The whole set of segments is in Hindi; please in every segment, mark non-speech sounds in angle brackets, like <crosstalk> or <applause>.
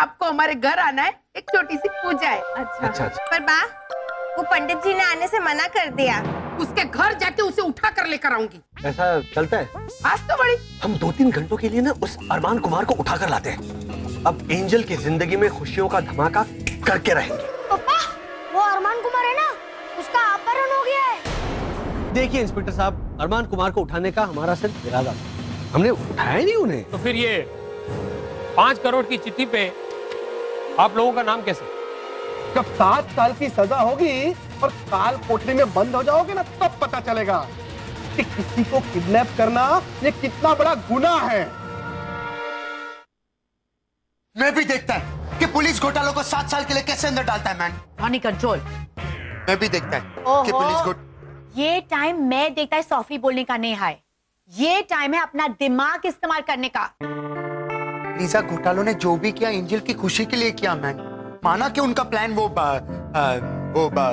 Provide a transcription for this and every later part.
आपको हमारे घर आना है एक छोटी सी पूजा है। अच्छा। अच्छा अच्छा। पर बा वो पंडित जी ने आने से मना कर दिया। उसके घर जाके उसे उठा कर लेकर आऊँगी। ऐसा चलता है? आज तो बड़ी हम दो तीन घंटों के लिए ना उस अरमान कुमार को उठा कर लाते हैं। अब एंजल की ज़िंदगी में खुशियों का धमाका करके रहेंगे। पापा वो अरमान कुमार है ना? उसका अपहरण हो गया है। देखिए इंस्पेक्टर साहब अरमान कुमार को उठाने का हमारा सिर्फ़ इरादा था। हमने उठाया नहीं उन्हें। तो फिर ये पाँच करोड़ की चिट्ठी पे आप लोगों का नाम कैसे? जब सात साल की सजा होगी और काल कोठरी में बंद हो जाओगे ना तब पता चलेगा कि किसी को किडनैप करना ये कितना बड़ा गुना है। मैं भी देखता है कि पुलिस घोटालों को सात साल के लिए कैसे अंदर डालता है मैन। रॉनी कंट्रोल मैं भी देखता है कि पुलिस घोट ये टाइम मैं देखता है सॉफी बोलने का नहीं है ये टाइम है अपना दिमाग इस्तेमाल करने का। लीजा घोटालों ने जो भी किया एंजल की खुशी के लिए किया मैन माना कि उनका प्लान वो बा, आ, वो बा,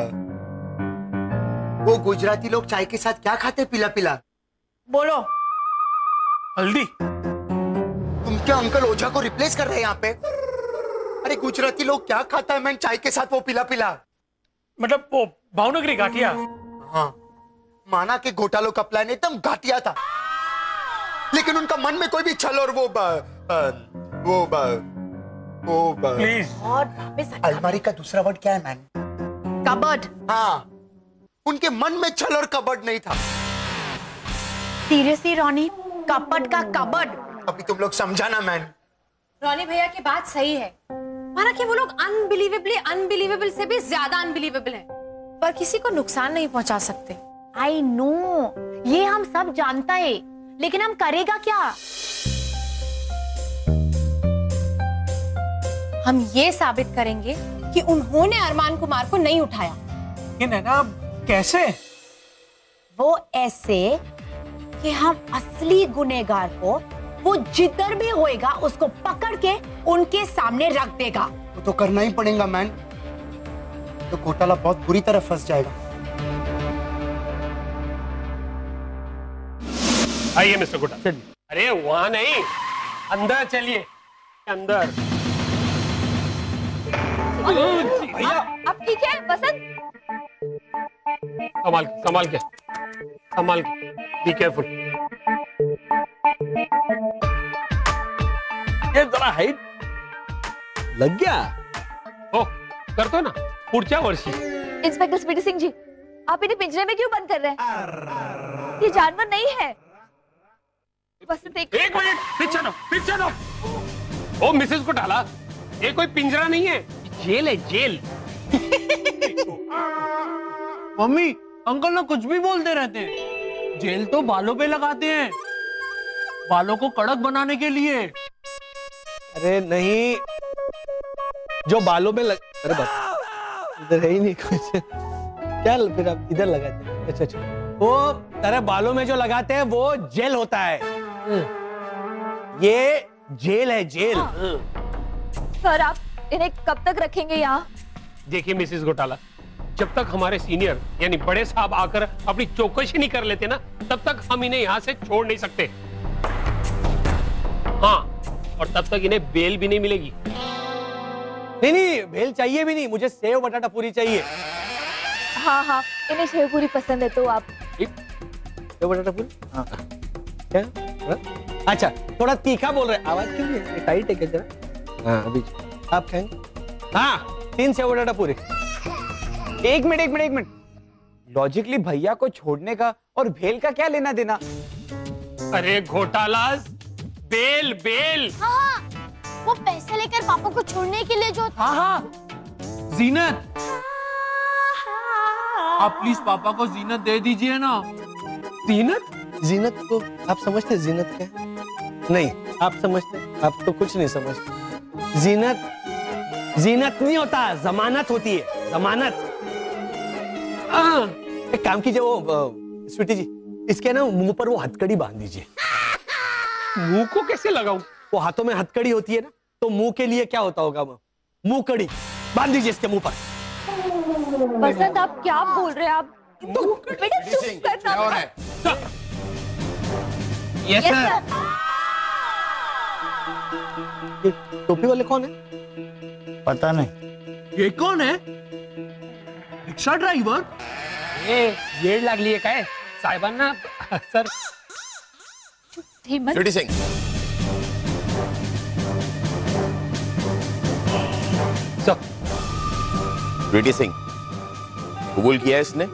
वो गुजराती लोग चाय के साथ क्या खाते पिला पिला? बोलो। हल्दी। तुम क्या अंकल ओझा को रिप्लेस कर रहे हैं यहाँ पे? अरे गुजराती लोग क्या खाता है मैन चाय के साथ वो पिला पिला? मतलब वो भावनगरी घाटिया हाँ। माना कि घोटालों का प्लान एकदम घाटिया था। लेकिन उनका मन में कोई भी छल और वो प्लीज़ और वापस अलमारी का दूसरा वर्ड क्या है मैन कबर्ड। हाँ। उनके मन में छल और कबड नहीं था। सीरियसली रॉनी कपट का कबर्ड। अभी तुम लोग समझाना मैन रॉनी भैया की बात सही है। माना कि वो लोग अनबिलीवेबली अनबिलीवेबल से भी ज़्यादा अनबिलीवेबल हैं। पर किसी को नुकसान नहीं पहुँचा सकते। आई नो ये हम सब जानता है। लेकिन हम करेगा क्या? हम ये साबित करेंगे कि उन्होंने अरमान कुमार को नहीं उठाया। ये नैना कैसे वो ऐसे कि हम असली गुनेगार को वो जिधर भी होएगा उसको पकड़ के उनके सामने रख देगा। वो तो करना ही पड़ेगा मैन। तो घोटाला बहुत बुरी तरह फंस जाएगा। आइए मिस्टर गुटा अरे वहाँ नहीं। अंदर चलिए। अंदर। भैया। अब ठीक है? बसंत? संभाल के संभाल के संभाल के। बी केयरफुल ये जरा हाइट लग गया? हो करतो ना पुढच्या वर्षी. इंस्पेक्टर स्पीडी सिंह जी आप इन्हें पिंजरे में क्यों बंद कर रहे हैं? ये जानवर नहीं है। बसंत एक एक मिनट पीछे नो पीछे नो ओ मिसेस को डाला ये कोई पिंजरा नहीं है जेल है जेल। मम्मी अंकल ना कुछ भी बोलते रहते हैं। जेल तो बालों पे लगाते हैं। बालों को कड़क बनाने के लिए। अरे नहीं। जो बालों में लग अरे बस। इधर है ही नहीं कुछ। क्या फिर आप इधर लगाते हैं? अच्छा अच्छा। वो तेरे बालों में जो लगाते हैं वो जेल होता है। ये जेल है जेल। सर आप इन्हें कब तक रखेंगे यहाँ? देखिए मिसेस घोटाला जब तक हमारे सीनियर यानी बड़े साहब आकर अपनी चौकसी नहीं कर लेते ना तब तक हम इन्हें यहाँ से छोड़ नहीं सकते। हाँ और तब तक इन्हें बेल भी नहीं मिलेगी। नहीं नहीं भेल चाहिए भी नहीं मुझे सेव बटाटा पूरी चाहिए। हाँ हाँ इन्हें शेवपुरी पसंद है तो आप सेव बटाटा पूरी? हाँ। क्या? हाँ? अच्छा थोड़ा तीखा बोल रहे। आवाज़ क्यों नहीं टाइट है क्या जरा? हाँ अभी आप खाएँगे हाँ तीन सेव बटाटा पूरे। एक मिनट एक मिनट एक मिनट। लॉजिकली भैया को छोड़ने का और भेल का क्या लेना देना? अरे घोटाला बेल बेल। हाँ वो पैसे लेकर पापा को छोड़ने के लिए जो हाँ हाँ। जीनत। आप प्लीज़ पापा को जीनत दे दीजिए ना। जीनत? जीनत को आप समझते जीनत क्या नहीं आप समझते आप तो कुछ नहीं समझते। जीनत जीनत नहीं होता जमानत होती है जमानत। हाँ, एक काम कीजिए वो स्वीटी जी इसके ना मुँह पर वो हथकड़ी बाँध दीजिए। मुँह को कैसे लगाऊँ? वो हाथों में हथकड़ी होती है ना तो मुँह के लिए क्या होता होगा मुँह कड़ी बाँध दीजिए इसके मुँह पर। बसंत आप क्या बोल रहे हैं? आप बेटा चुप करना यस सर टोपी वाले कौन है? पता नहीं। ये कौन है? Rickshaw driver? ए येड लागली आहे काय? साहेबांना सर। हेमंत सिंह। सर। स्वीटी सिंह कबूल किया है इसने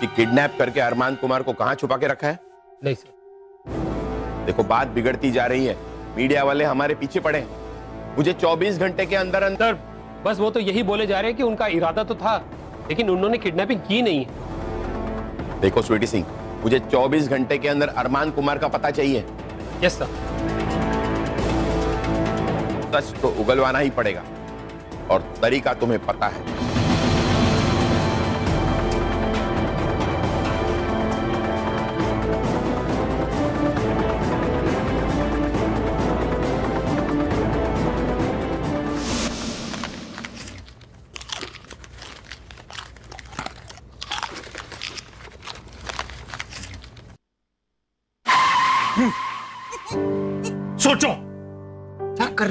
कि किडनैप करके अरमान कुमार को कहाँ छुपा के रखा है? नहीं सर। देखो बात बिगड़ती जा रही है। मीडिया वाले हमारे पीछे पड़े हैं। मुझे 24 घंटे के अंदर अंदर बस वो तो यही बोले जा रहे हैं कि उनका इरादा तो था लेकिन उन्होंने किडनैपिंग की नहीं है। देखो स्वीटी सिंह मुझे 24 घंटे के अंदर अरमान कुमार का पता चाहिए। Yes sir. सच तो उगलवाना ही पड़ेगा और तरीका तुम्हें पता है।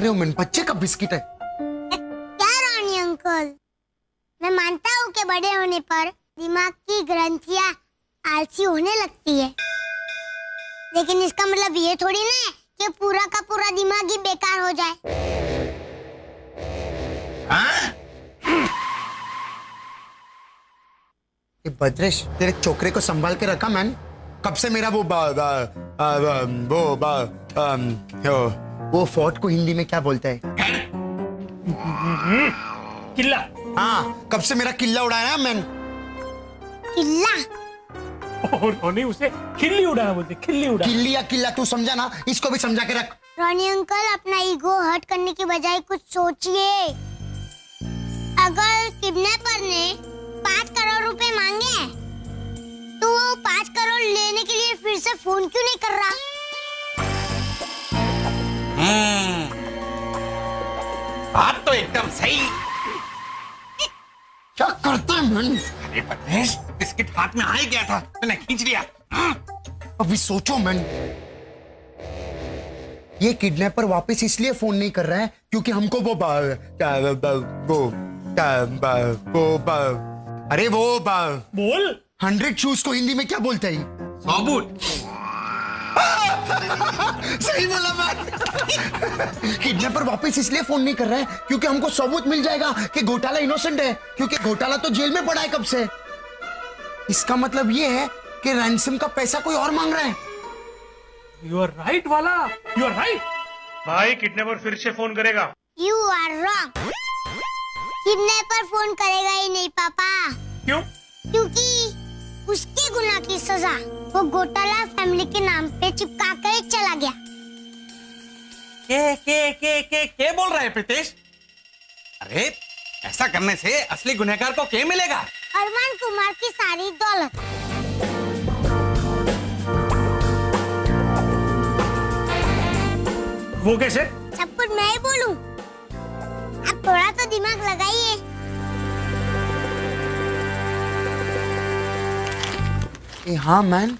रहे हो मैन बच्चे का बिस्किट है। क्या रानी अंकल? मैं मानता हूँ कि बड़े होने पर दिमाग की ग्रंथियाँ आलसी होने लगती है। लेकिन इसका मतलब ये थोड़ी ना है कि पूरा का पूरा दिमाग ही बेकार हो जाए। ये भद्रेश तेरे चोकरे को संभाल के रखा मैंने। कब से मेरा वो बा, बा, आ, बा, वो बा, अम, वो, फोर्ट को हिंदी में क्या बोलते है? किल्ला। हाँ कब से मेरा किला उड़ाया मैंने? किल्ला? उन्होंने उसे खिल्ली उड़ाना बोलते खिल्ली उड़ा किल्ली या किल्ला तू समझा ना इसको भी समझा के रख। रॉनी अंकल अपना ईगो हर्ट करने की बजाय कुछ सोचिए। अगर किडनैपर ने पाँच करोड़ रुपए मांगे तो वो पाँच करोड़ लेने के लिए फिर से फ़ोन क्यों नहीं कर रहा? बात तो एकदम सही। क्या करता है अरे परेश बिस्किट हाथ में आ ही गया था तूने खींच लिया। अभी सोचो मैन ये किडनैपर वापस इसलिए फ़ोन नहीं कर रहा है क्योंकि हमको वो बा, क्या, बा, वो क्या, बा, वो बा, अरे वो बा, बोल। हंड्रेड शूज़ को हिंदी में क्या बोलते हैं? सबूत <laughs> सही बोला मैं किडनैपर वापस इसलिए फ़ोन नहीं कर रहा है क्योंकि हमको सबूत मिल जाएगा कि घोटाला इनोसेंट है क्योंकि घोटाला तो जेल में पड़ा है कब से। इसका मतलब ये है कि रैंसम का पैसा कोई और मांग रहा है। यू आर राइट वाला। यू आर राइट भाई किडनैपर फिर से फ़ोन करेगा। You are wrong kidnapper phone करेगा ही नहीं पापा। क्यों? क्योंकि उसके गुनाह की सजा वो घोटाला फैमिली के नाम पे चिपका कर चला गया। के के के के के बोल रहा है प्रीतेश अरे ऐसा करने से असली गुनहगार को क्या मिलेगा अरमान कुमार की सारी दौलत वो कैसे सब कुछ मैं ही बोलूँ आप थोड़ा तो दिमाग लगाइए ए हाँ मैन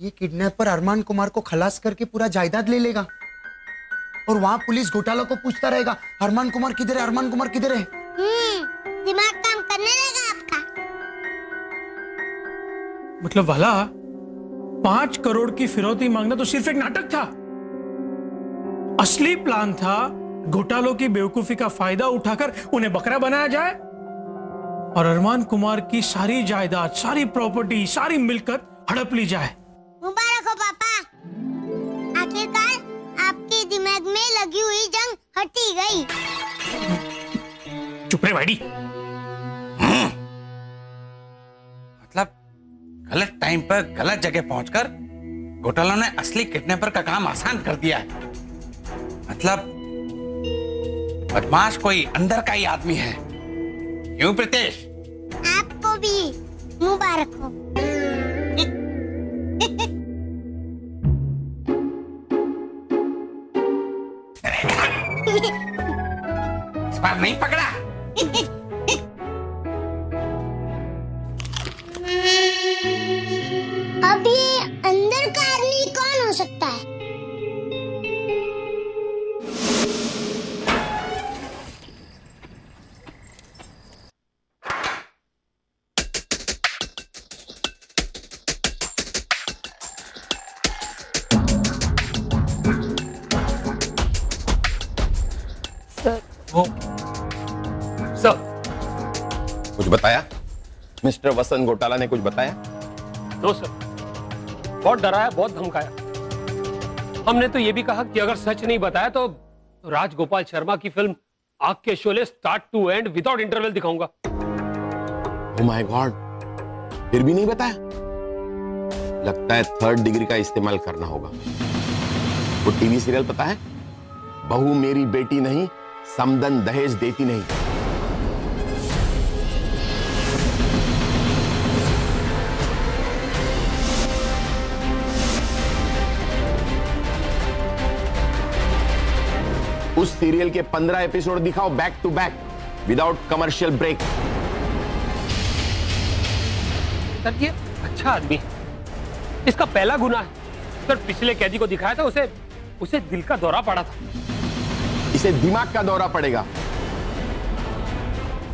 ये किडनैपर अरमान कुमार को खलास करके पूरा जायदाद ले लेगा। और वहाँ पुलिस घोटालों को पूछता रहेगा। अरमान कुमार किधर है? अरमान कुमार किधर है? हम्म दिमाग काम करने लगा आपका। मतलब वाला पाँच करोड़ की फिरौती मांगना तो सिर्फ़ एक नाटक था। असली प्लान था घोटालों की बेवकूफ़ी का फ़ायदा उठाकर उन्हें बकरा बनाया जाए। और अरमान कुमार की सारी जायदाद सारी प्रॉपर्टी सारी मिलकत हड़प ली जाए। दिमाग में लगी हुई जंग हटी गई। चुप रहे भाईडी। मतलब गलत टाइम पर गलत जगह पहुंचकर घोटालों ने असली किडनैपर का काम आसान कर दिया है। मतलब बदमाश कोई अंदर का ही आदमी है। क्यों प्रीतेश? आपको भी मुबारक हो। इस बार नहीं पकड़ा। कुछ बताया? मिस्टर वसंत घोटाला ने कुछ बताया? नो सर बहुत डराया बहुत धमकाया। हमने तो ये भी कहा कि अगर सच नहीं बताया तो राजगोपाल शर्मा की film Aag Ke Shole start to end without interval दिखाऊँगा। ओ माय गॉड फिर भी नहीं बताया? लगता है थर्ड डिग्री का इस्तेमाल करना होगा। वो टीवी सीरियल पता है? बहू मेरी बेटी नहीं समदन दहेज देती नहीं। उस सीरियल के पंद्रह एपिसोड दिखाओ back to back without commercial break sir ये अच्छा आदमी है। इसका पहला गुना है। सर पिछले कैदी को दिखाया था उसे उसे दिल का दौरा पड़ा था। इसे दिमाग का दौरा पड़ेगा।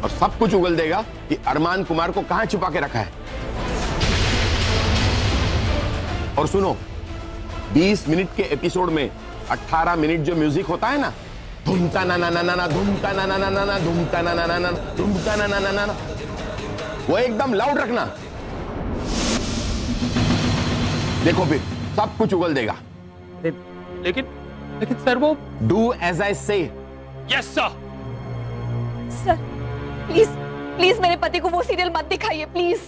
और सब कुछ उगल देगा कि अरमान कुमार को कहाँ छुपा के रखा है। और सुनो 20 मिनट के एपिसोड में 18 मिनट जो म्यूज़िक होता है ना धुमता ना ना ना ना ना धुमता ना ना ना ना ना धुमता ना ना ना ना धुमता ना ना ना ना ना वो एकदम लाउड रखना। देखो फिर सब कुछ उगल देगा। लेकिन लेकिन सर वो do as I say yes sir sir please please मेरे पति को वो सीरियल मत दिखाइए प्लीज़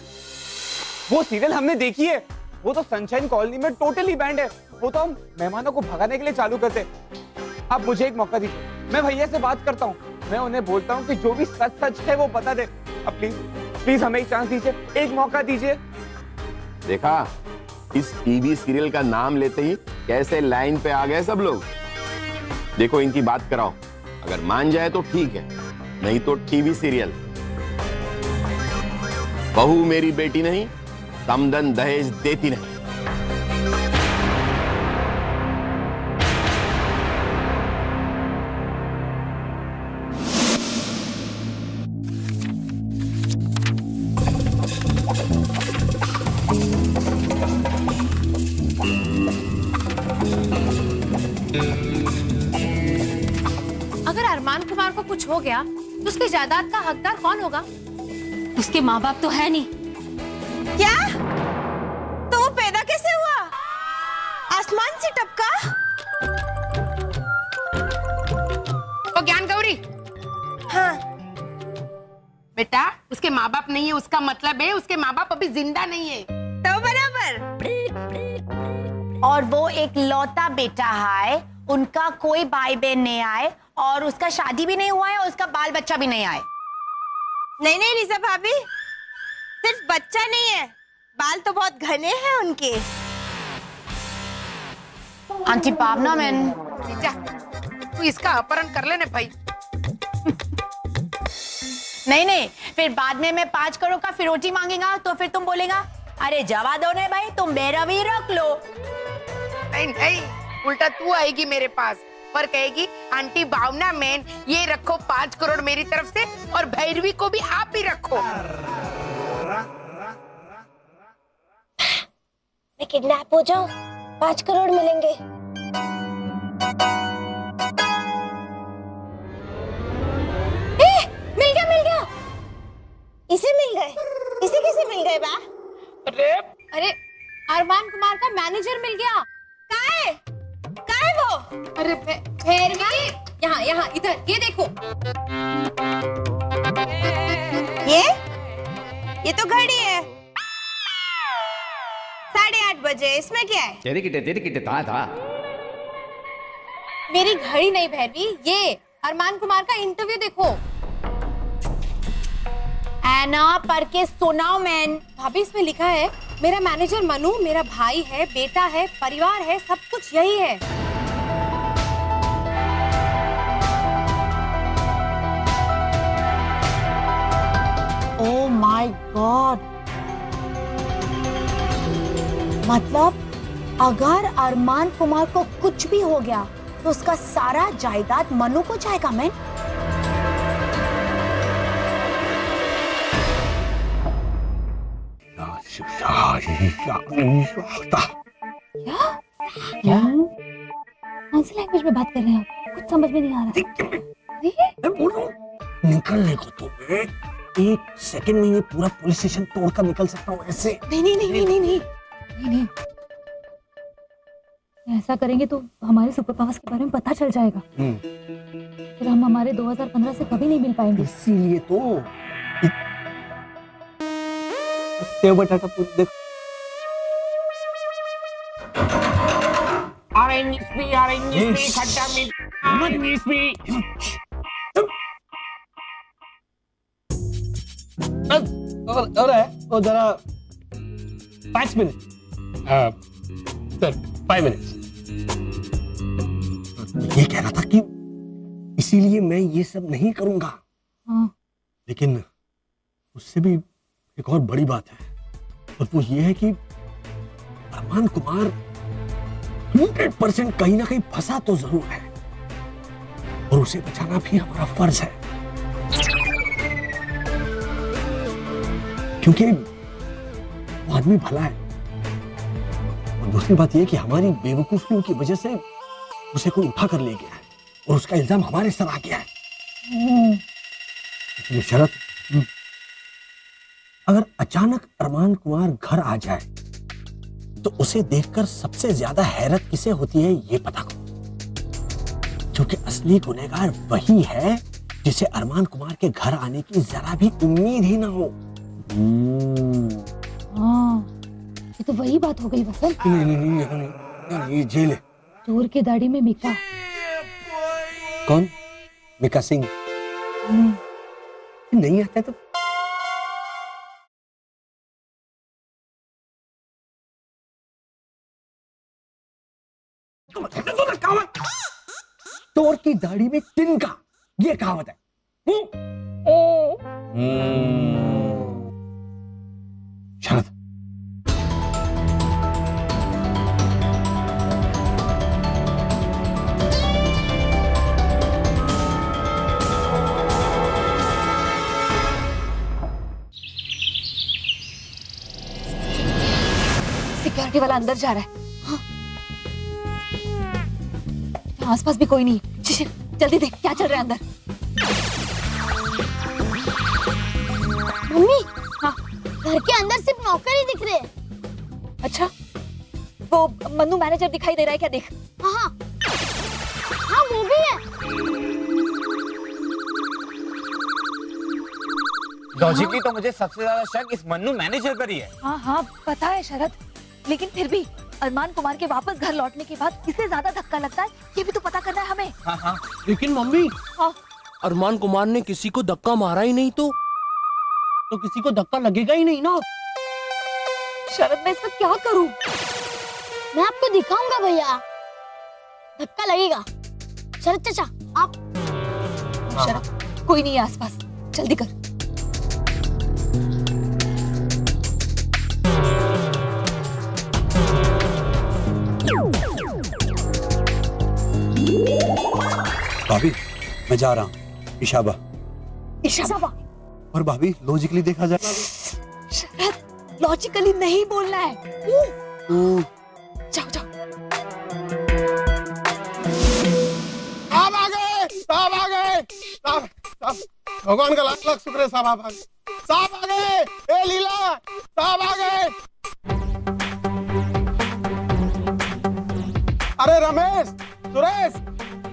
वो सीरियल हमने देखी है। वो तो सनशाइन कॉलोनी में टोटली बैंड है। वो तो हम मेहमानों को भगाने के लिए चालू करते हैं। आप मुझे एक मौका दीजिए। मैं भैया से बात करता हूँ। मैं उन्हें बोलता हूँ कि जो भी सच सच है, वो बता दे। अब प्लीज़ प्लीज़ हमें एक चांस दीजिए। एक मौका दीजिए। देखा, इस टीवी सीरियल का नाम लेते ही कैसे लाइन पे आ गए सब लोग? देखो, इनकी बात कराओ। अगर मान जाए तो ठीक है, नहीं तो टीवी सीरियल बहू मेरी बेटी नहीं समदन दहेज देती नहीं। होगा? उसके माँ बाप तो है नहीं। क्या? तो वो पैदा कैसे हुआ? आसमान से टपका? ओ ज्ञान गौरी। हाँ। बेटा उसके माँ बाप नहीं है उसका मतलब है उसके माँ बाप अभी ज़िंदा नहीं है। तो बराबर। और वो एक लौता बेटा है उनका कोई भाई बहन नहीं आए और उसका शादी भी नहीं हुआ है और उसका बाल बच्चा भी नहीं आए। नहीं नहीं रीजा भाभी। सिर्फ़ बच्चा नहीं है। बाल तो बहुत घने हैं उनके। आंटी पावना मैन। जा तू इसका अपहरण कर लेने भाई। नहीं नहीं फिर बाद में मैं पाँच करोड़ का फिरौती मांगेगा तो फिर तुम बोलेगा अरे जवा दो ने भाई तुम मेरा भी रख लो। नहीं नहीं उल्टा तू आएगी मेरे पास। और कहेगी आंटी भावना मैन ये रखो पाँच करोड़ मेरी तरफ़ से और भैरवी को भी आप ही रखो। मैं किडनैप हो जाऊँ पाँच करोड़ मिलेंगे। ए, मिल गया मिल गया। इसे मिल गए इसे कैसे मिल गए बा? अरे! अरे अरमान कुमार का मैनेजर मिल गया। अरे भैरवी यहाँ यहाँ इधर ये देखो। ये? ये तो घड़ी है। साढ़े आठ बजे इसमें क्या है? तेरी किटे तेरी किटे था था। मेरी घड़ी नहीं भैरवी ये अरमान कुमार का इंटरव्यू देखो। एना पर के सोनाओ मैन। भाभी इसमें लिखा है मेरा मैनेजर मनु मेरा भाई है बेटा है परिवार है सब कुछ यही है। माय गॉड मतलब अगर अरमान कुमार को कुछ भी हो गया तो उसका सारा जायदाद मनु को जाएगा मैन क्या? कौन सी लैंग्वेज में बात कर रहे हैं? आप कुछ समझ में नहीं आ रहा। है? मैं बोल रहा हूँ निकलने को तो मैं एक सेकंड में ये पूरा पुलिस स्टेशन तोड़कर निकल सकता हूँ ऐसे। नहीं नहीं नहीं नहीं नहीं नहीं नहीं। नहीं ऐसा करेंगे तो हमारे सुपर पावर्स के बारे में पता चल जाएगा। फिर हम हमारे 2015 से कभी नहीं मिल पाएँगे। इसीलिए तो सेव बटाटा पूरी देखो ऑरेंज भी ऑरेंज भी खट्टा मीठा ऑरेंज भी और और है और जरा पाँच मिनट। सर फाइव मिनट्स ये कहना था कि इसीलिए मैं ये सब नहीं करूँगा। हाँ। लेकिन उससे भी एक और बड़ी बात है और वो ये है कि अरमान कुमार हंड्रेड परसेंट कहीं ना कहीं फंसा तो ज़रूर है और उसे बचाना भी हमारा फ़र्ज़ है। क्योंकि वो आदमी भला है। और दूसरी बात यह कि हमारी बेवकूफियों की वजह से उसे कोई उठा कर ले गया है और उसका इल्ज़ाम हमारे सर आ गया है। इसलिए शरत अगर अचानक अरमान कुमार घर आ जाए तो उसे देखकर सबसे ज़्यादा हैरत किसे होती है ये पता करो। क्योंकि असली गुनहगार वही है जिसे अरमान कुमार के घर आने की जरा भी उम्मीद ही ना हो। हाँ ये तो वही बात हो गई वसंत। नहीं नहीं नहीं यहाँ नहीं, यहाँ नहीं ये जेल है। चोर के दाढ़ी में मिका। कौन? मिका सिंह। नहीं आता तो चोर की दाढ़ी में तिनका ये कहावत है। शरद सिक्योरिटी वाला अंदर जा रहा है। हाँ। आसपास भी कोई नहीं। शिशिर, जल्दी देख, क्या चल रहा है अंदर? मम्मी! घर के अंदर सिर्फ़ नौकर ही दिख रहे हैं। अच्छा वो मनु मैनेजर दिखाई दे रहा है क्या? देख। हाँ। हाँ हाँ वो भी है। लॉजिकली तो मुझे सबसे ज़्यादा शक इस मन्नू मैनेजर पर ही है। हाँ हाँ पता है शरद। लेकिन फिर भी अरमान कुमार के वापस घर लौटने के बाद किसे ज़्यादा धक्का लगता है ये भी तो पता करना है हमें। हाँ हाँ। लेकिन मम्मी हाँ। अरमान कुमार ने किसी को धक्का मारा ही नहीं तो? तो किसी को धक्का लगेगा ही नहीं ना। शरद मैं इसका क्या करूँ? मैं आपको दिखाऊँगा भैया। धक्का लगेगा। शरद चाचा आप शरद कोई नहीं है आसपास। जल्दी कर। भाभी मैं जा रहा हूँ। इशाबा। इशाबा? और भाभी लॉजिकली देखा जाए। शरद लॉजिकली नहीं बोलना है। तो जाओ जाओ। साहब आ गए साहब आ गए। साहब साहब भगवान का लाख लाख शुक्र है साहब आप आ गए। साहब आ गए ए लीला साहब आ गए। अरे रमेश सुरेश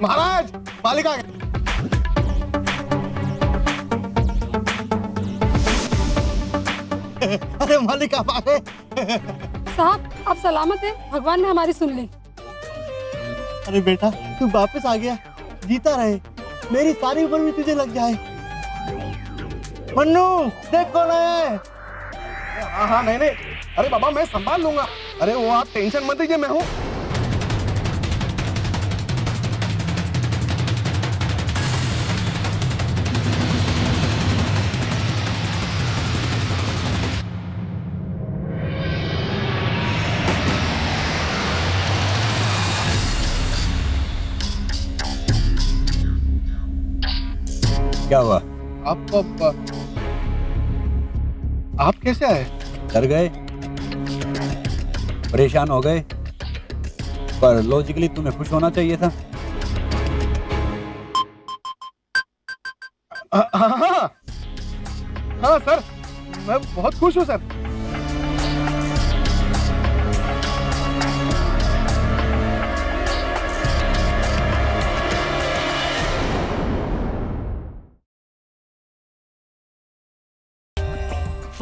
महाराज मालिक आ गए <laughs> अरे मालिक आप आ गए। साहब आप सलामत हैं? भगवान ने हमारी सुन ली। अरे बेटा तू वापस आ गया। जीता रहे। मेरी सारी उम्र भी तुझे लग जाए। मन्नू देख कौन है? हाँ हाँ नहीं नहीं। अरे बाबा मैं संभाल लूँगा। अरे वो आप टेंशन मत दीजिए मैं हूँ। क्या हुआ? आप आप, आप कैसे आए? डर गए। परेशान हो गए। पर लॉजिकली तुम्हें खुश होना चाहिए था। हाँ हाँ हाँ हाँ सर मैं बहुत खुश हूँ sir.